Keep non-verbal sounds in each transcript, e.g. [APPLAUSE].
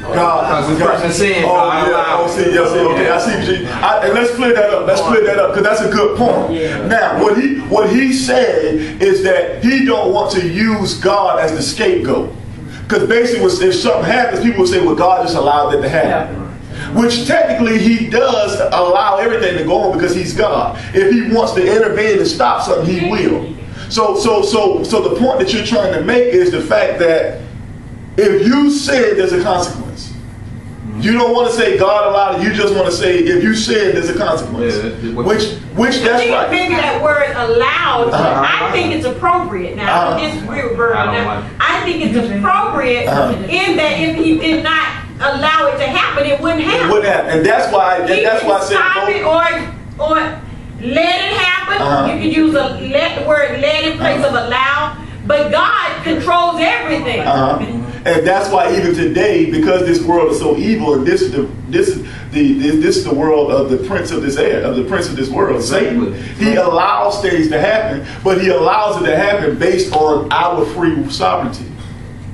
God, Because the person saying, oh, God yeah, allowed oh, see, yeah, see, okay, I see. what you- I, and let's clear that up. Let's clear that up because that's a good point. Yeah. Now, what he what he said is that he don't want to use God as the scapegoat. Because basically, if something happens, people will say, "Well, God just allowed that to happen." Which technically he does allow everything to go on because he's God. If he wants to intervene and stop something, he will. So, so, so, so the point that you're trying to make is the fact that if you sin, there's a consequence. You don't want to say God allowed it. You just want to say if you sin, there's a consequence. Yeah, which, which that's think right. maybe that word allowed, Uh-huh. I think it's appropriate. Now, I Uh-huh. disagree with Bert I on like I think it's appropriate Uh-huh. in that if he did not allow it to happen, it wouldn't happen. It wouldn't happen, and that's why. And that's why I said. stop both- it or, or let it happen. Uh-huh. You can use a let the word let in place of allow. But God controls everything. And that's why even today, because this world is so evil, and this is the this is the this, this is the world of the prince of this air, of the prince of this world, Satan. He allows things to happen, but he allows it to happen based on our free sovereignty.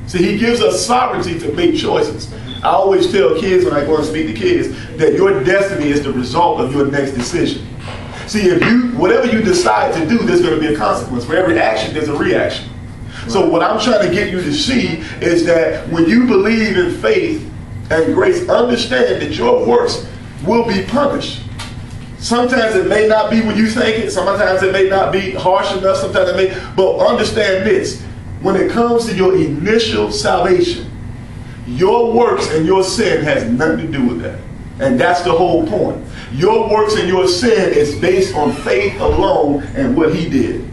See, he gives us sovereignty to make choices. I always tell kids when I go and speak to kids that your destiny is the result of your next decision. See, if you whatever you decide to do, there's going to be a consequence. For every action, there's a reaction. So what I'm trying to get you to see is that when you believe in faith and grace, understand that your works will be punished. Sometimes it may not be when you think it. Sometimes it may not be harsh enough. Sometimes it may. But understand this: when it comes to your initial salvation, your works and your sin has nothing to do with that. And that's the whole point. Your works and your sin is based on faith alone and what he did.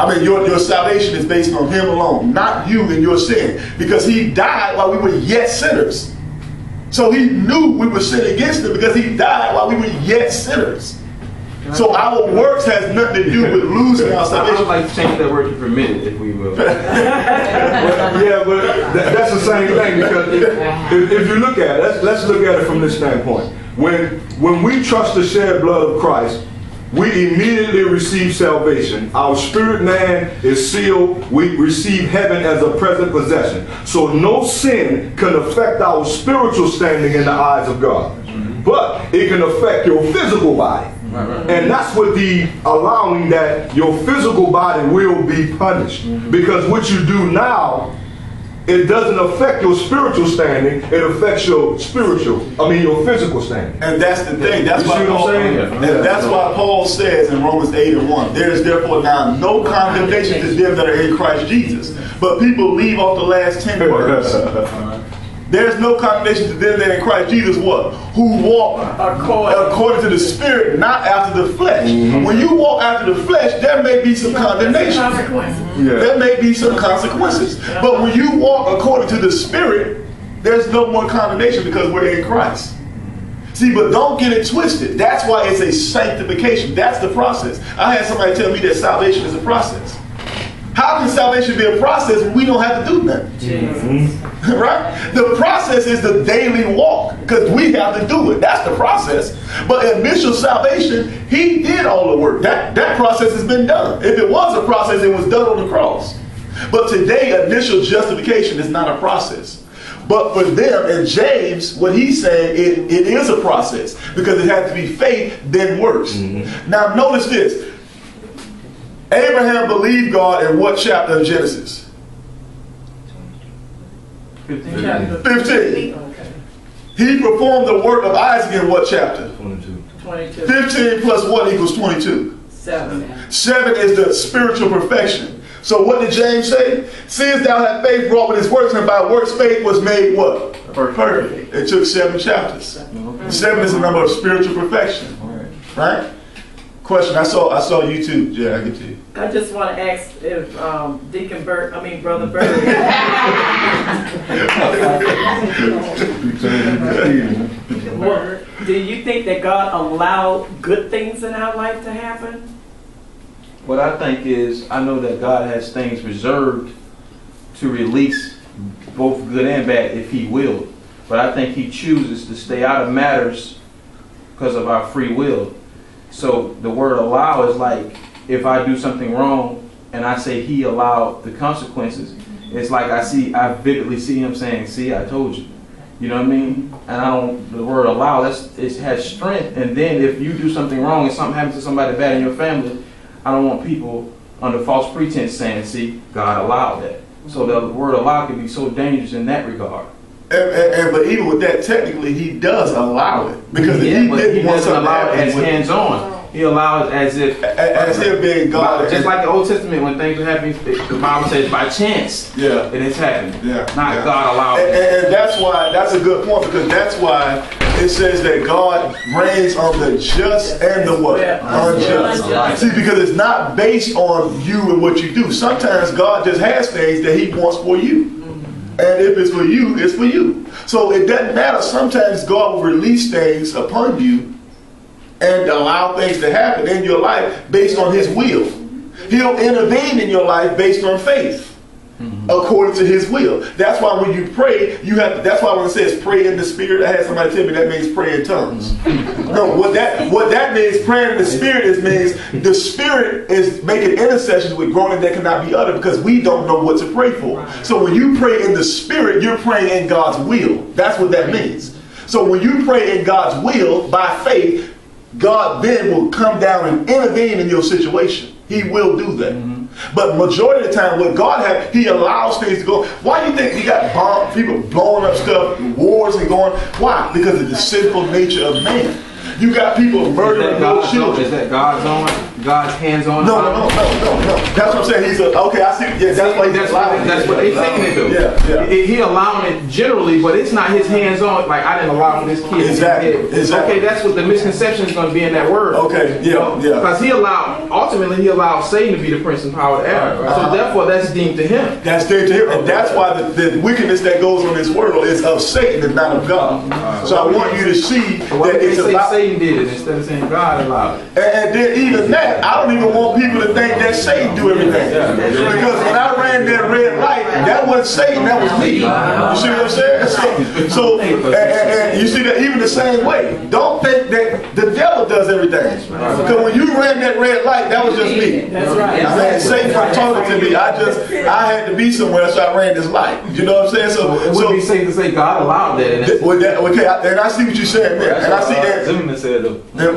I mean, your, your salvation is based on him alone, not you and your sin. Because he died while we were yet sinners. So he knew we were sinning against him because he died while we were yet sinners. So our works has nothing to do with losing our salvation. I would like to change that word to permitted, if we will. [LAUGHS] [LAUGHS] yeah, but that, that's the same thing because if, if, if you look at it, let's, let's look at it from this standpoint. When when we trust the shed blood of Christ, we immediately receive salvation. Our spirit man is sealed. We receive heaven as a present possession. So no sin can affect our spiritual standing in the eyes of God. But it can affect your physical body. And that's what the allowing that your physical body will be punished. Because what you do now, it doesn't affect your spiritual standing, it affects your spiritual, I mean your physical standing. And that's the thing. That's why see what I'm Paul, saying? and that's why Paul says in Romans 8 and 1, there is therefore now no condemnation to them that are in Christ Jesus. But people leave off the last 10 words. [LAUGHS] There's no condemnation to them that in Christ Jesus what? Who walk according, to the Spirit, not after the flesh. Mm-hmm. When you walk after the flesh, there may be some condemnation. There may be some consequences. But when you walk according to the Spirit, there's no more condemnation because we're in Christ. See, but don't get it twisted. That's why it's a sanctification. That's the process. I had somebody tell me that salvation is a process. How can salvation be a process when we don't have to do nothing? [LAUGHS] right? The process is the daily walk because we have to do it. That's the process. But initial salvation, he did all the work. That, that process has been done. If it was a process, it was done on the cross. But today, initial justification is not a process. But for them and James, what he's saying, it, it is a process because it has to be faith, then works. Mm-hmm. Now, notice this Abraham believed God in what chapter of Genesis? 15. 15. He performed the work of Isaac in what chapter? 22. 22. 15 plus 1 equals 22. Seven. 7 is the spiritual perfection. So what did James say? Since thou hast faith brought with his works, and by works faith was made what? Perfect. It took seven chapters. Seven is the number of spiritual perfection. Right? Question. I saw I saw YouTube. Yeah, I get to you. I just want to ask if um, Deacon Bert, I mean Brother Bert, [LAUGHS] do you think that God allowed good things in our life to happen? What I think is, I know that God has things reserved to release both good and bad if He will. But I think He chooses to stay out of matters because of our free will. So the word allow is like if I do something wrong and I say He allowed the consequences, it's like I see, I vividly see him saying, "See, I told you." You know what I mean? And I don't. The word allow that's it has strength. And then if you do something wrong and something happens to somebody bad in your family, I don't want people under false pretense saying, "See, God allowed that." So the word allow can be so dangerous in that regard. And, and, and but even with that, technically, he does allow it because Yeah, if he didn't he want doesn't something to allow it as hands on. He allows it as if a- as him being God, Just like the Old Testament, when things are happening, the Bible says by chance Yeah. and it's happened. Yeah, Not yeah. God allowed And, and, and that's why that's a good point because that's why it says that God rains on the just and the what unjust. Unjust. See, because it's not based on you and what you do. Sometimes God just has things that He wants for you. And if it's for you, it's for you. So it doesn't matter. Sometimes God will release things upon you and allow things to happen in your life based on His will. He'll intervene in your life based on faith Mm-hmm. according to his will. That's why when you pray, you have that's why when it says pray in the spirit, I had somebody tell me that means pray in tongues. Mm-hmm. no, what that what that means praying in the spirit is means the spirit is making intercessions with groaning that cannot be uttered because we don't know what to pray for. So when you pray in the spirit, you're praying in God's will. That's what that means. So when you pray in God's will by faith, God then will come down and intervene in your situation. He will do that. Mm-hmm. But majority of the time, what God has, He allows things to go. Why do you think He got bomb, people blowing up stuff, wars and going? Why? Because of the sinful nature of man. You got people murdering God's, children. is that God's on, God's hands on? No, no, no, no, no, no. That's what I'm saying. He's a okay. I see. Yeah, that's why he's That's allowing what, that's what they taking it to. Yeah, yeah. He, allowing it generally, but it's not his hands on. Like I didn't allow this kid. Exactly, exactly. Okay, that's what the misconception is going to be in that word. Okay, yeah, yeah. Because he allowed, ultimately, he allowed Satan to be the prince and power of the air. So therefore, that's deemed to him. That's there to him, and that's why the, the wickedness that goes on in this world is of Satan and not of God. So I want you to see that it's say about. Satan did it instead of saying God allowed it? And, and then even that, I don't even want people to think that Satan do everything. Because when I ran that red light, that wasn't Satan, that was me. You see what I'm saying? So, so and, and- and you see that even the same way. Don't think that the devil does everything. Because when you ran that red light, that was just me. That's right. I mean, Satan was talking to me. I just, I had to be somewhere, so I ran this light. You know what I'm saying? So, It so would be safe to say God allowed that. And th- that, okay, I- and I see what you're saying there, and I see uh, that. Zimmerman said though. [LAUGHS] and,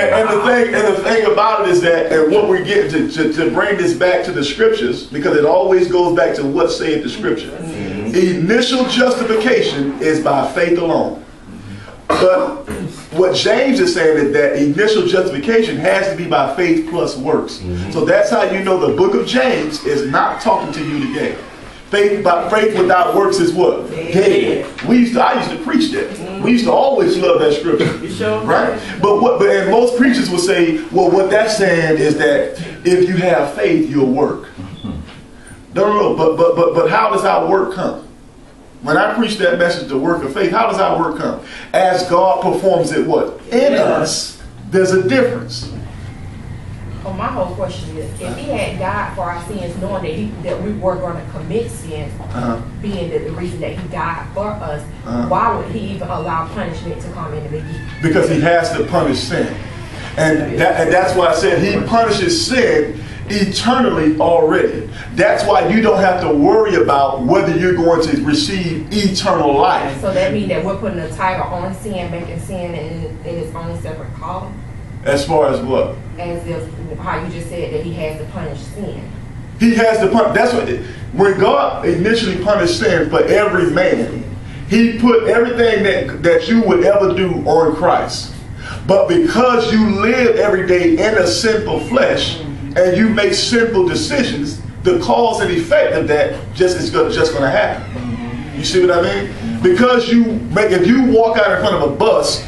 [LAUGHS] and the thing, and the thing about it is that, and what we get to, to, to bring this back to the scriptures, because it always goes back to what saith the scripture. Initial justification is by faith alone. But what James is saying is that initial justification has to be by faith plus works. So that's how you know the book of James is not talking to you today. Faith by faith without works is what? Dead. We used to I used to preach that. We used to always love that scripture. sure? Right? But what but and most preachers will say, well what that's saying is that if you have faith, you'll work. No, no, no, but but but but how does our work come? When I preach that message, the work of faith, how does our work come? As God performs it what? In us. There's a difference. Well, my whole question is, if he had died for our sins, knowing that he, that we were going to commit sins, Uh-huh. being the, the reason that he died for us, Uh-huh. why would he even allow punishment to come in the beginning? Because he has to punish sin. And, that, and that's why I said he punishes sin eternally already. That's why you don't have to worry about whether you're going to receive eternal life. So that means that we're putting a title on sin, making sin in, in its own separate column, As far as what? as if how you just said that he has to punish sin. He has to punish. That's what. When God initially punished sin for every man, He put everything that that you would ever do on Christ. But because you live every day in a sinful flesh mm-hmm. and you make sinful decisions, the cause and effect of that just is gonna, just going to happen. Mm-hmm. You see what I mean? Because you make if you walk out in front of a bus,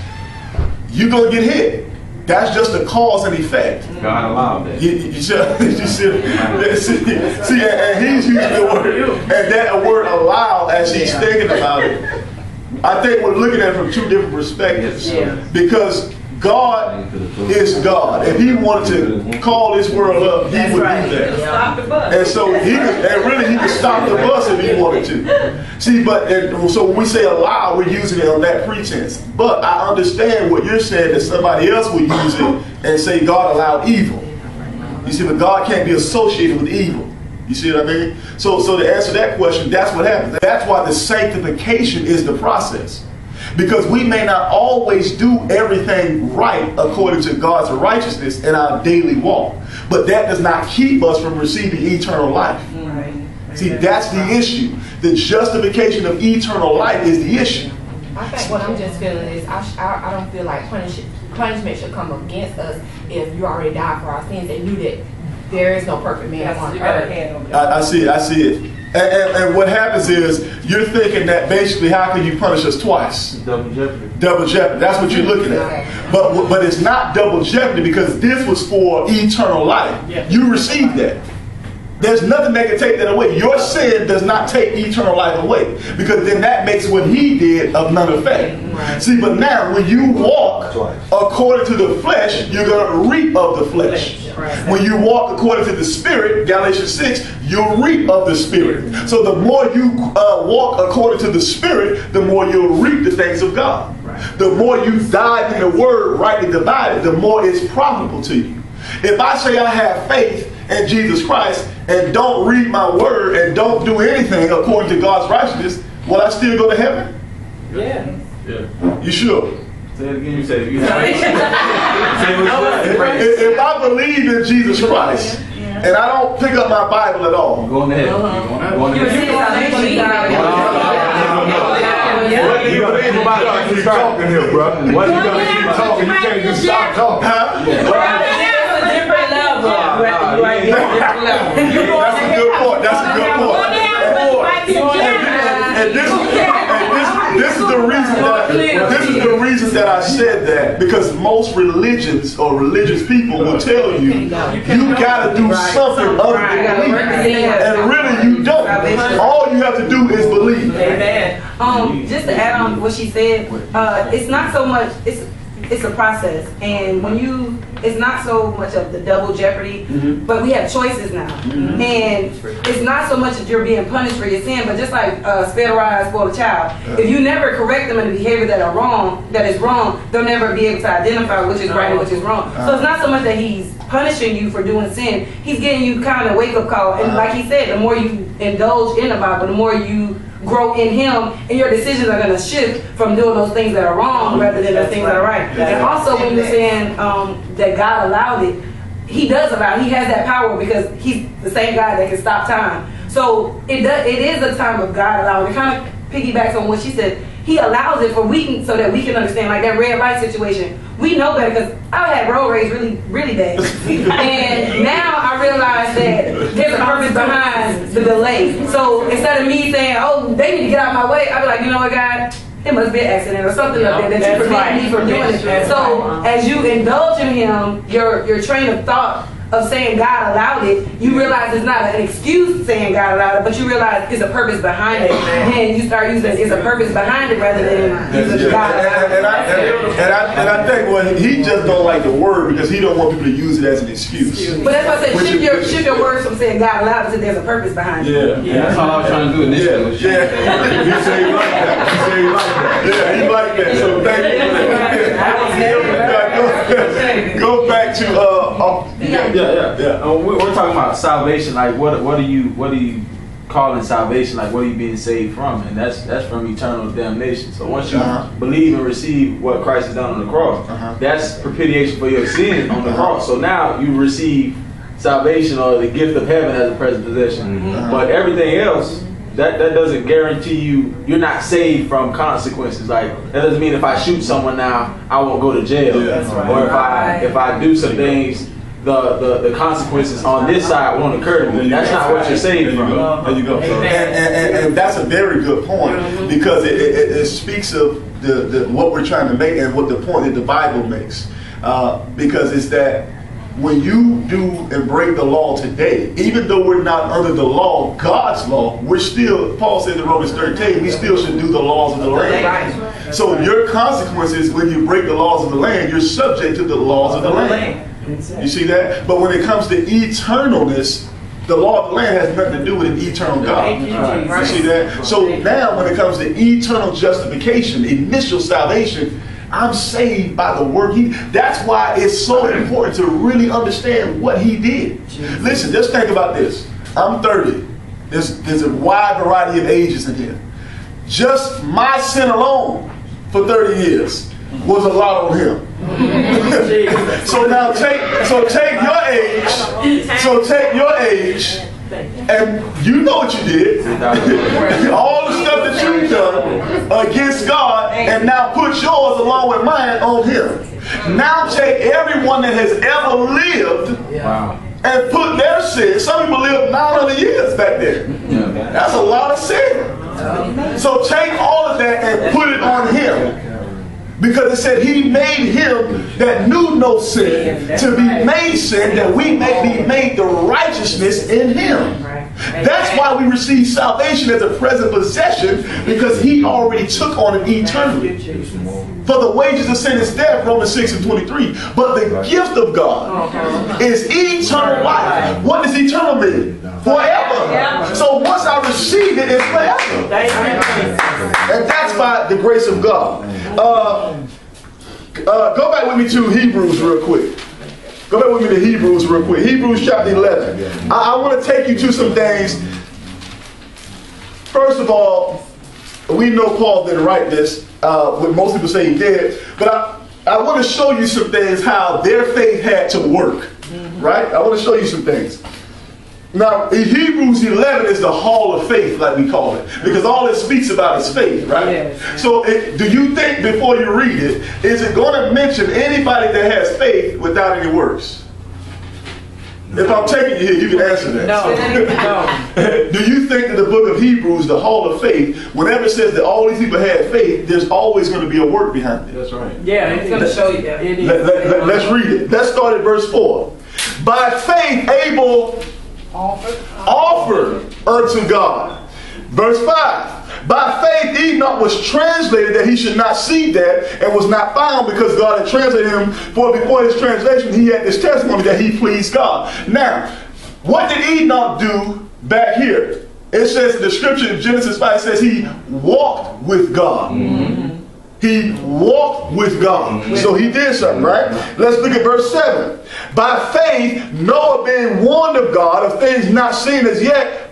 you're gonna get hit. That's just a cause and effect. God allowed that. You, you, you see, [LAUGHS] you see, see, see, and he's using the word, and that word allowed as he's thinking about it. I think we're looking at it from two different perspectives. Yeah. Because God is God. If he wanted to call this world up, he That's would right. do that. Stop the bus. And so he could, and really he could stop the bus if he wanted to. See, but and so when we say allow, we're using it on that pretense. But I understand what you're saying that somebody else will use it and say God allowed evil. You see, but God can't be associated with evil. You see what I mean? So, so to answer that question, that's what happens. That's why the sanctification is the process. Because we may not always do everything right according to God's righteousness in our daily walk. But that does not keep us from receiving eternal life. See, that's the issue. The justification of eternal life is the issue. I think what I'm just feeling is I, I, I don't feel like punish, punishment should come against us if you already died for our sins and knew that there is no perfect man on earth. I, I see it. I see it. And, and, and what happens is you're thinking that basically how can you punish us twice? Double jeopardy. Double jeopardy. That's what you're looking at. But but it's not double jeopardy because this was for eternal life. You received that. There's nothing that can take that away. Your sin does not take eternal life away because then that makes what he did of none effect. See, but now when you walk according to the flesh, you're going to reap of the flesh. When you walk according to the spirit, Galatians 6, you'll reap of the spirit. So the more you uh, walk according to the spirit, the more you'll reap the things of God. The more you dive in the word rightly divided, the more it's profitable to you. If I say I have faith in Jesus Christ and don't read my word and don't do anything according to God's righteousness, will I still go to heaven? Yeah. Yeah. You sure? Say it again. You said if you have [LAUGHS] Say what you. If, if I believe in Jesus Christ and I don't pick up my Bible at all, Go ahead. Go You ahead. see salvation What do you believe about it? Keep talking here, bro. What you gonna keep talking? You can't just stop talking. huh? That's a different level. You are you are. That's a good point. That's a good point. And this, and this, this is the reason that this is the reason that I said that because most religions or religious people will tell you you got to do something other than believe, and really you don't. All you have to do is believe. Amen. Um, just to add on what she said, uh, it's not so much, it's, it's a process. And when you, it's not so much of the double jeopardy, mm-hmm. but we have choices now. Mm-hmm. And it's not so much that you're being punished for your sin, but just like, uh, spare the rod, spoil the child. If you never correct them in the behavior that are wrong, that is wrong, they'll never be able to identify which is right and which is wrong. So it's not so much that he's punishing you for doing sin, he's getting you kind of wake up call. And uh-huh. like he said, the more you indulge in the Bible, the more you grow in him and your decisions are going to shift from doing those things that are wrong rather than the things that are right. And also when you're saying um, that God allowed it, he does allow it. He has that power because he's the same God that can stop time. So it does, it is a time of God allowing. It kind of piggybacks on what she said. He allows it for we can, so that we can understand like that red light situation. We know better because I had road rage really, really bad. [LAUGHS] and now I realize that there's a purpose behind the delay. So instead of me saying, oh, they need to get out of my way, I'd be like, you know what, God? It must be an accident or something up there that you That's prevent right. me from doing it. So right. as you indulge in him, your your train of thought of saying God allowed it, you realize it's not an excuse saying God allowed it, but you realize it's a purpose behind it. And you start using it's a purpose behind it rather than using God And, and, I, it. and, and I and I think well he just don't like the word because he don't want people to use it as an excuse. But that's why I said Which shift is- your which shift your words from saying God allowed it to there's a purpose behind it. Yeah. Yeah, that's all I was trying to do initially. Yeah, yeah, He say he like that. He say he like that. yeah, he like that. So thank you. [LAUGHS] Yeah, go, go back to uh, uh Yeah, yeah, Yeah. Uh, we- we're talking about salvation. Like, what, what are you, what are you calling salvation? Like, what are you being saved from? And that's that's from eternal damnation. So once you Uh-huh. believe and receive what Christ has done on the cross, Uh-huh. that's propitiation for your sin on the cross. So now you receive salvation or the gift of heaven as a present possession. Uh-huh. But everything else. That, that doesn't guarantee you you're not saved from consequences. Like that doesn't mean if I shoot someone now I won't go to jail, Yeah, that's right. or if I if I do some things the, the, the consequences on this side won't occur to me. That's go. not what you're saved There you from. go. There you go. And, and, and, and that's a very good point because it, it, it speaks of the, the what we're trying to make and what the point that the Bible makes. Uh, because it's that when you do and break the law today, even though we're not under the law, God's law, we're still, Paul said in Romans 13, we still should do the laws of the land. So your consequences when you break the laws of the land, you're subject to the laws of the land. You see that? But when it comes to eternalness, the law of the land has nothing to do with an eternal God. You see that? So now when it comes to eternal justification, initial salvation, I'm saved by the work he that's why it's so important to really understand what he did. Listen, just think about this. I'm 30. There's, there's a wide variety of ages in here. Just my sin alone for 30 years was a lot on him. [LAUGHS] so now take so take your age. So take your age and you know what you did. [LAUGHS] All the stuff that you've done against God, and now put yours along with mine on him. Now take everyone that has ever lived Wow. and put their sin. Some people lived 900 years back then. That's a lot of sin. So take all of that and put it on him. Because it said he made him that knew no sin to be made sin that we may be made the righteousness in him. That's why we receive salvation as a present possession because he already took on it eternally. For the wages of sin is death, Romans 6 and 23. But the gift of God is eternal life. What does eternal mean? Forever. So once I receive it, it's forever. And that's by the grace of God. Uh, uh, go back with me to Hebrews real quick. Go back with me to Hebrews real quick. Hebrews chapter 11. I, I want to take you to some things. First of all, we know Paul didn't write this. Uh, most people say he did. But I, I want to show you some things how their faith had to work. Right? I want to show you some things. Now, in Hebrews 11 is the hall of faith, like we call it, because all it speaks about is faith, right? So, it, do you think before you read it, is it going to mention anybody that has faith without any works? If I'm taking you here, you can answer that. No, [LAUGHS] no. do you think that the book of Hebrews, the hall of faith, whenever it says that all these people had faith, there's always going to be a work behind it? That's right. yeah, It's gonna show you that. It is. Let, let, let, us read it. Let's start at verse 4. By faith, Abel offered unto God. Verse 5. By faith, Enoch was translated that he should not see death and was not found because God had translated him. For before his translation, he had this testimony that he pleased God. Now, what did Enoch do back here? It says in the scripture in Genesis 5 says he walked with God. Mm-hmm. He walked with God. So he did something, right? Let's look at verse 7. By faith, Noah being warned of God of things not seen as yet.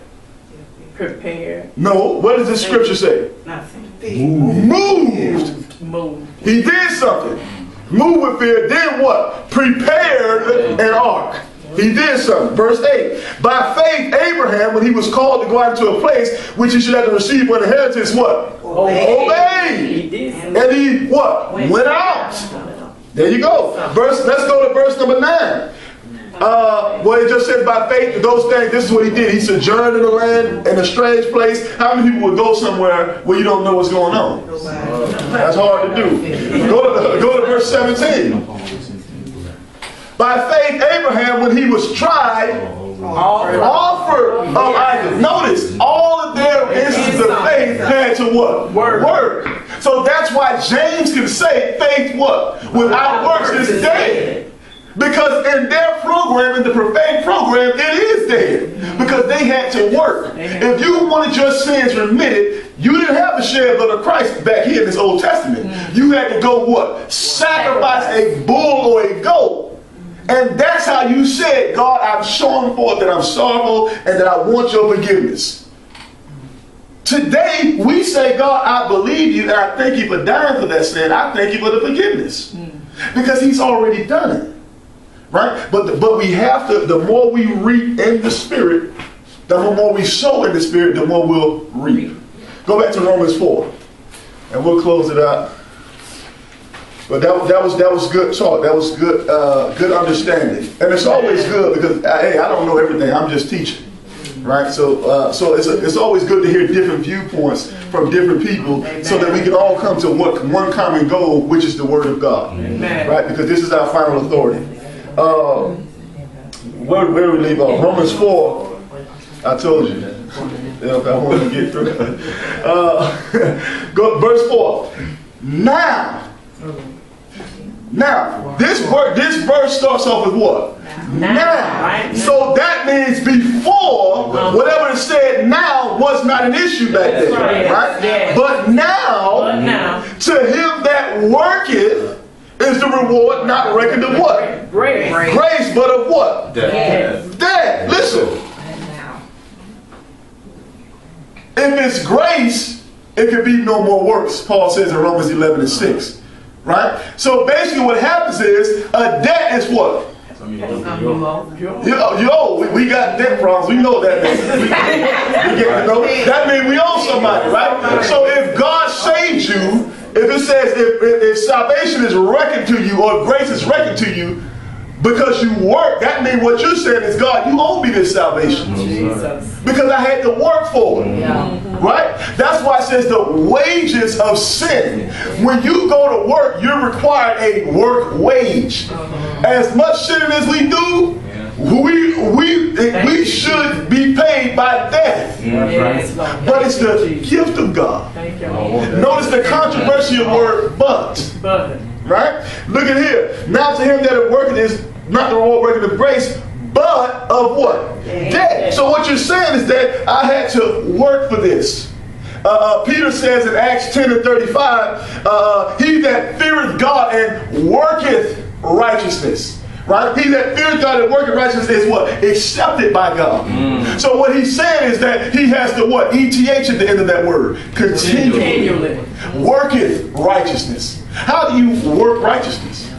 Prepared. No, what does this scripture say? Nothing. Moved. Move. He did something. Moved with fear. Then what? Prepared an ark. He did something. Verse 8. By faith, Abraham, when he was called to go out into a place which he should have to receive for inheritance, what? Obeyed. He did. And he what? Went out. There you go. Verse. Let's go to verse number nine. Uh, well, it just says by faith, those things. This is what he did. He sojourned in the land in a strange place. How many people would go somewhere where you don't know what's going on? That's hard to do. Go to, go to verse 17. By faith, Abraham, when he was tried, offered of Isaac. Notice, all of their instances of faith had to what? Work. Work. So that's why James can say faith what? Without works is dead. Because in their program, in the profane program, it is dead. Because they had to work. If you wanted your sins remitted, you didn't have the shed blood of Christ back here in this Old Testament. You had to go what? Sacrifice a bull or a goat. And that's how you said, God, I'm showing forth that I'm sorrowful and that I want your forgiveness. Today, we say, God, I believe you and I thank you for dying for that sin. I thank you for the forgiveness. Hmm. Because he's already done it. Right? But, the, but we have to, the more we reap in the Spirit, the more we sow in the Spirit, the more we'll reap. Go back to Romans 4. And we'll close it out. But that, that was that was good talk. That was good uh, good understanding. And it's always good because uh, hey, I don't know everything. I'm just teaching, right? So uh, so it's a, it's always good to hear different viewpoints from different people, so that we can all come to what one common goal, which is the Word of God, Amen. right? Because this is our final authority. Uh, where where we leave off? Romans four. I told you. If I want to get through. [LAUGHS] Uh, [LAUGHS] go verse four. Now. Now, this word, this verse starts off with what? Now. right? So that means before, uh-huh. whatever it said now was not an issue back then, right. right? Yeah. But now, But now. to him that worketh is the reward not reckoned of what? Great. Grace, but of what? Yes. Dad, listen. If it's grace, it could be no more works, Paul says in Romans 11 and 6. Right? So basically what happens is a debt is what? Yo, oh, yo we, we got debt problems. We know that. We, we get to know. That means we owe somebody, right? So if God saves you, if it says if, if, if salvation is reckoned to you or grace is reckoned to you because you work, that means what you're saying is God, you owe me this salvation. Jesus. Because I had to work for it. Right? That's why it says the wages of sin. When you go to work, you're required a work wage. Uh-huh. As much sinning as we do, we we we should be paid by death. Yes, But it's the gift of God. Thank you, Lord. Notice the controversial word but. But, Right? Look at here. Now to him that that is working is not the reward working of grace, but of what? Debt. So what you're saying is that I had to work for this. Uh, uh, Peter says in Acts 10 and 35, uh, he that feareth God and worketh righteousness. Right? He that feareth God and worketh righteousness is what? Accepted by God. So what he's saying is that he has to what? ETH at the end of that word. Continually. continually. Worketh righteousness. How do you work righteousness?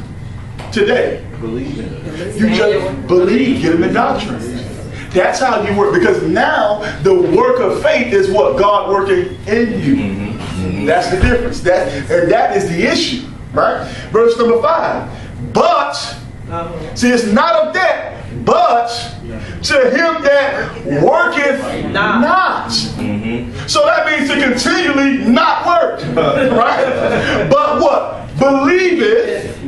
Today. Believe in it. You just believe, get in the doctrine. That's how you work. Because now the work of faith is what God working in you. Mm-hmm. That's the difference. That and that is the issue, right? Verse number five. But see, it's not of debt, but to him that worketh not. Mm-hmm. So that means to continually not work, [LAUGHS] right? But what? Believe it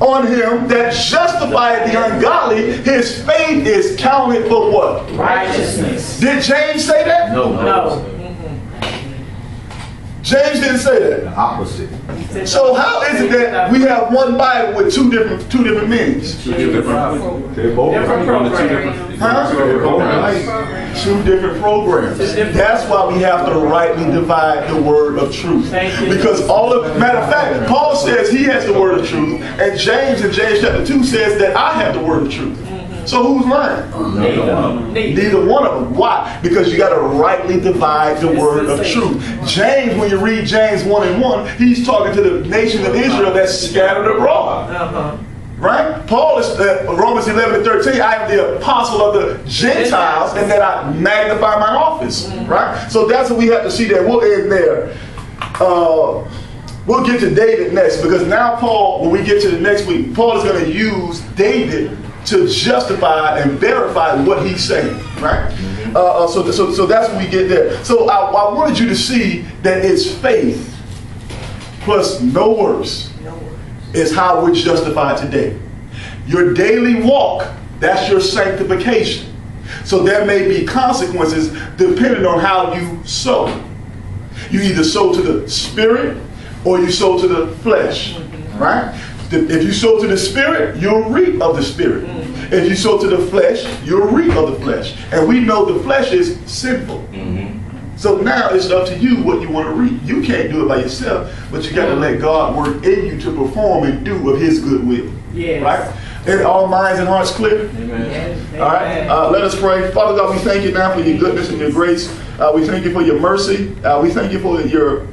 on him that justified the ungodly, his faith is counted for what? Righteousness. Did James say that? No. No. James didn't say that. The opposite. So how is it that we have one Bible with two different two different meanings? They both Different program. Huh? They both right. Two different programs. That's why we have to rightly divide the word of truth. Because all of matter of fact, Paul says he has the word of truth, and James in James chapter 2 says that I have the word of truth. So who's lying? Neither. Neither one of them. Why? Because you got to rightly divide the word of truth. James, when you read James 1 and 1, he's talking to the nation of Israel that's scattered abroad. Uh-huh. Right? Paul is, uh, Romans 11 and 13, I am the apostle of the Gentiles and that I magnify my office. Right? So that's what we have to see there. We'll end there. Uh, we'll get to David next because now Paul, when we get to the next week, Paul is going to use David to justify and verify what he's saying. Right? Uh, uh, so, so, so that's when we get there. So I, I wanted you to see that it's faith plus no works is how we're justified today. Your daily walk, that's your sanctification. So there may be consequences depending on how you sow. You either sow to the spirit or you sow to the flesh, right? If you sow to the spirit, you'll reap of the spirit. If you sow to the flesh, you'll reap of the flesh. And we know the flesh is sinful. So now it's up to you what you want to reap. You can't do it by yourself, but you got to let God work in you to perform and do of His good will. Yes. Right? And all minds and hearts clear. Amen. All right. Uh, let us pray. Father God, we thank you now for your goodness and your grace. Uh, we thank you for your mercy. Uh, we thank you for your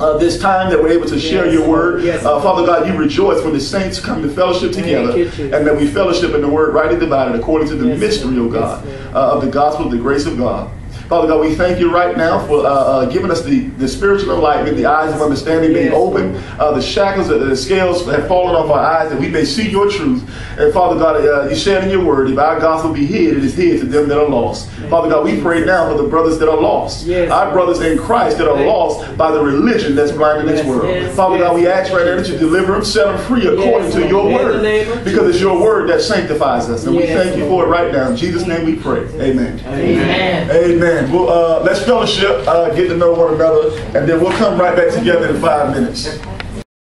uh, this time that we're able to share Yes, your word. yes. Uh, Father God, you rejoice when the saints come to fellowship together and that we fellowship in the word rightly divided according to the Yes, mystery, O. God, uh, of the gospel of the grace of God. Father God, we thank you right now for uh, uh, giving us the, the spiritual enlightenment, the eyes of understanding being Yes, open, uh, the shackles, uh, the scales have fallen off our eyes, that we may see your truth. And Father God, uh, you said in your word, if our gospel be hid, it is hid to them that are lost. Father God, we pray now for the brothers that are lost, Yes, our brothers in Christ that are lost by the religion that's blinding this world. yes, Father God, we ask right now that you deliver them, set them free according Yes, to your word, the because it's your word that sanctifies us. And we thank you for it right now. In Jesus' name we pray. Amen. Amen. Amen. Amen. Well, uh, let's fellowship, uh, get to know one another, and then we'll come right back together in five minutes.